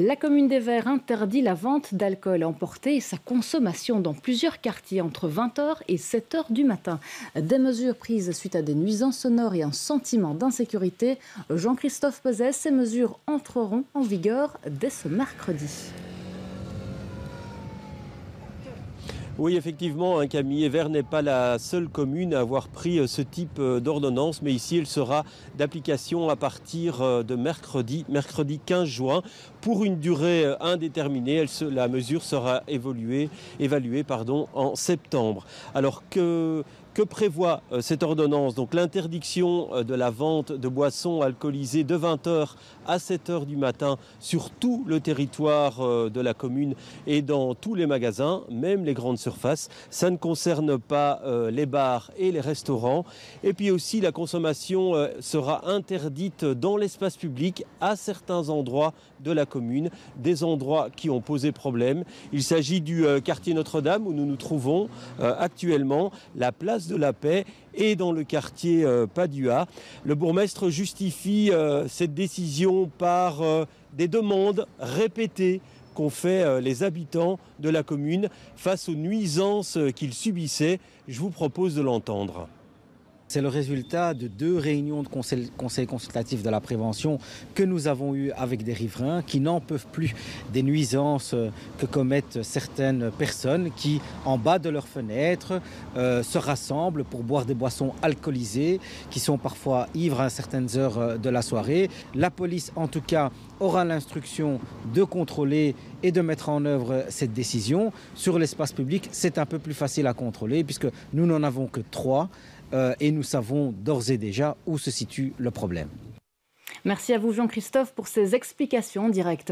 La commune des Verts interdit la vente d'alcool emporté et sa consommation dans plusieurs quartiers entre 20h et 7h du matin. Des mesures prises suite à des nuisances sonores et un sentiment d'insécurité. Jean-Christophe Peset, ces mesures entreront en vigueur dès ce mercredi. Oui, effectivement, un Camille Vert n'est pas la seule commune à avoir pris euh, ce type euh, d'ordonnance, mais ici, elle sera d'application à partir euh, de mercredi, mercredi 15 juin, pour une durée indéterminée. la mesure sera évaluée en septembre. Alors que que prévoit euh, cette ordonnance? Donc l'interdiction euh, de la vente de boissons alcoolisées de 20h à 7h du matin sur tout le territoire euh, de la commune et dans tous les magasins, même les grandes surfaces. Ça ne concerne pas les bars et les restaurants. Et puis aussi la consommation sera interdite dans l'espace public à certains endroits de la commune, des endroits qui ont posé problème. Il s'agit du quartier Notre-Dame où nous nous trouvons actuellement, la place de la Paix et dans le quartier euh, Padua. Le bourgmestre justifie euh, cette décision par euh, des demandes répétées qu'ont fait les habitants de la commune face aux nuisances qu'ils subissaient. Je vous propose de l'entendre. C'est le résultat de deux réunions de conseil, conseil, consultatif de la prévention que nous avons eues avec des riverains qui n'en peuvent plus des nuisances euh, que commettent certaines personnes qui, en bas de leurs fenêtres, euh, se rassemblent pour boire des boissons alcoolisées, qui sont parfois ivres à certaines heures euh, de la soirée. La police, en tout cas, aura l'instruction de contrôler et de mettre en œuvre cette décision. Sur l'espace public, c'est un peu plus facile à contrôler puisque nous n'en avons que trois. Euh, et nous savons d'ores et déjà où se situe le problème. Merci à vous Jean-Christophe pour ces explications directes.